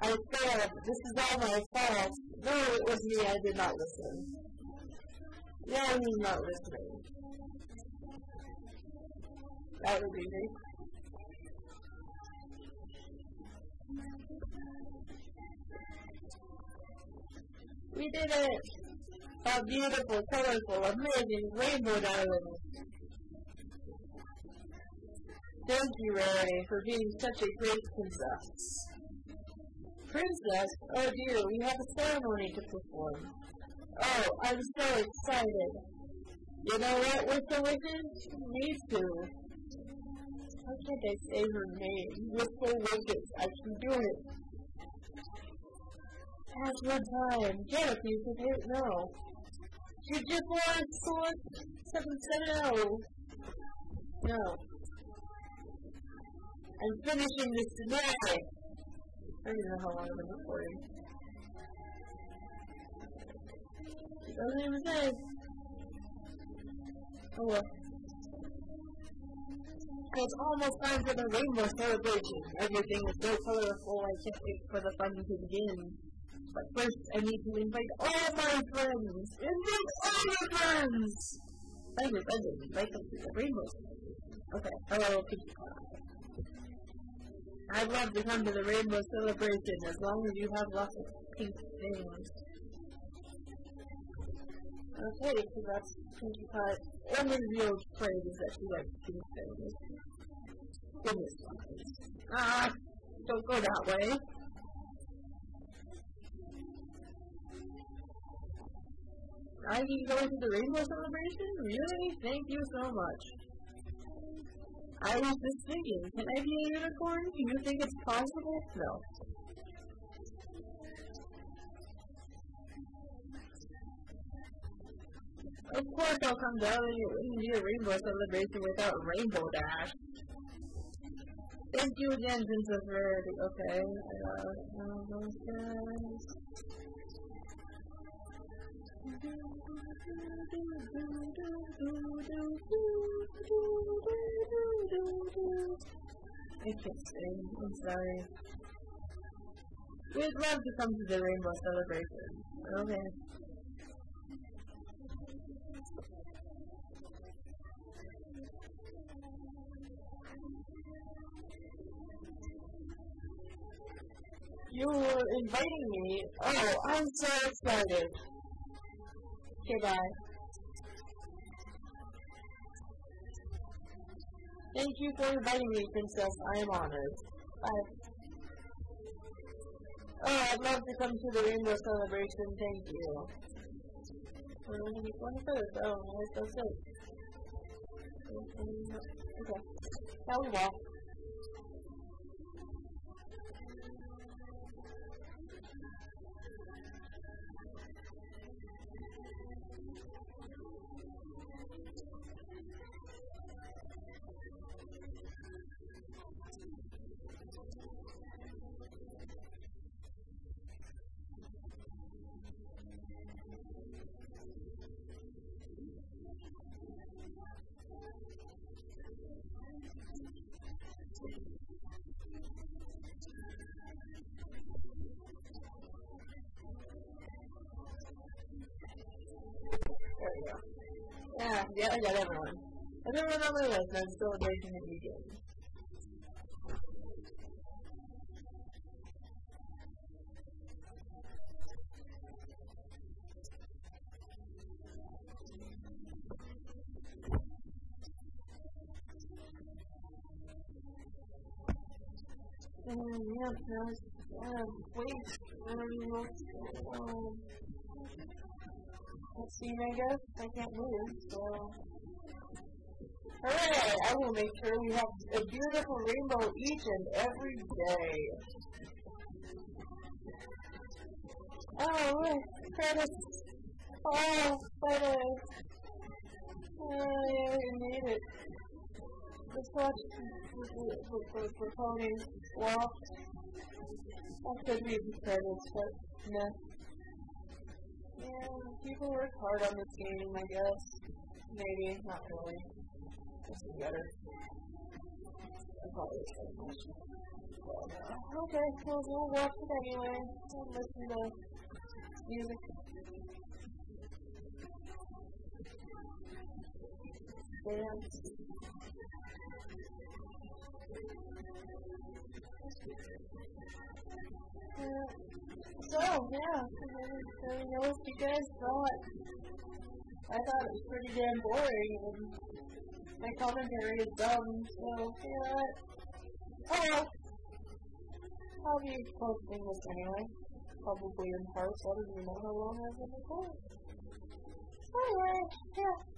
I failed. This is all my fault. No, it was me. I did not listen. Yeah, I he's not listening. That would be me. We did it! A beautiful, colorful, amazing rainbow island. Thank you, Ray, for being such a great princess. Princess? Oh dear, we have a ceremony to perform. Oh, I'm so excited. You know what, Whistle Wiggins? Me too. How can't I say her name? Whistle Wiggins. I can do it. Pass one time. Get a piece of it. No. You just want select 770. No. I'm finishing this tonight. I don't even know how long I've been recording. It doesn't even say. Oh well. It's almost time for the rainbow celebration. Everything is so colorful, I can't wait for the fun to begin. But first, I need to invite all my friends! Invite all your friends! Thank you, thank you. Invite them to the rainbow. Okay, hello, people. I'd love to come to the rainbow celebration as long as you have lots of pink things. Okay, so that's Pinkie Pie. Only real praise is that she likes pink things. Goodness gracious. Ah, don't go that way. I can go to the rainbow celebration? Really? Thank you so much. I was just thinking, can I be a unicorn? Do you think it's possible? No. Of course I'll come down and it wouldn't be a rainbow celebration without Rainbow Dash. Thank you again, Princess Rarity. Okay, I got those. I can't sing. I'm sorry. We'd love to come to the rainbow celebration. Okay. You were inviting me. Oh, I'm so excited. Okay, Thank you for inviting me, Princess. I am honored. Bye. Oh, I'd love to come to the rainbow celebration. Thank you. We're going to be 21st. Oh, that's so sick. Okay. That was all. There we go. Yeah, yeah, I got everyone. Everyone on my list, I'm still embracing the new Um, yeah, there's, uh, wait, um, um, let's see, I guess, I can't move, so. Hooray! I will make sure we have a beautiful rainbow each and every day. Oh, look, Curtis. Oh, Curtis. Oh, yeah, we made it. The, the, the, the ponies walk. That could be credits, but no. Yeah, people work hard on this game, I guess. Maybe, not really. Is better. Okay, well, we'll watch it anyway. We'll listen to music. Dance. Uh, so, yeah, let me know what you guys thought. I thought it was pretty damn boring, and my commentary is dumb, so, yeah. Oh well. I'll be posting this anyway. Probably in parts. I don't even know how long I've been recording. Anyway, yeah.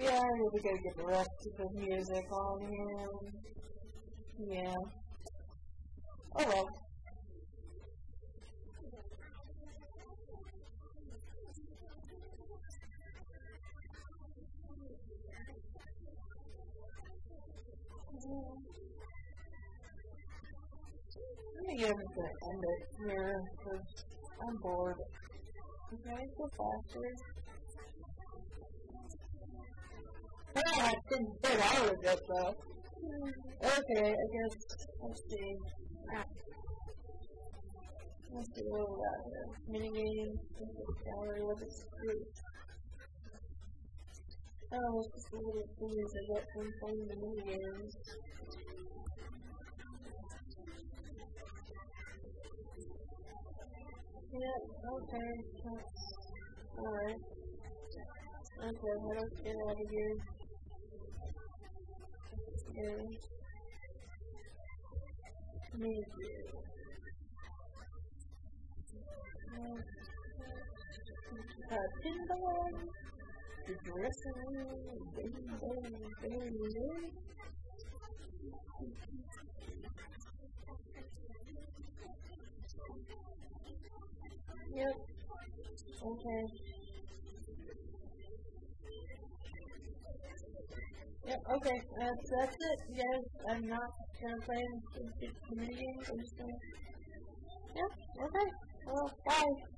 Yeah, I really gotta get the rest of the music on here. Yeah. Oh well. I think I'm just gonna end it here because I'm bored. Okay, go faster. Oh, I didn't get out of it though. Okay, I guess let's see. Ah. Let's see what we got here. Minigames, gallery, what is group? Oh, it's just a little things I get from playing the minigames. Yeah, okay, that's alright. Okay, let's get out of here. And maybe uh, pinball, the dressing room, rainbow, rainbow. Yep. Okay. Yep, okay. Uh, that's it, guys. I'm not gonna play any community games. I'm just gonna. Yep, okay. Well, bye.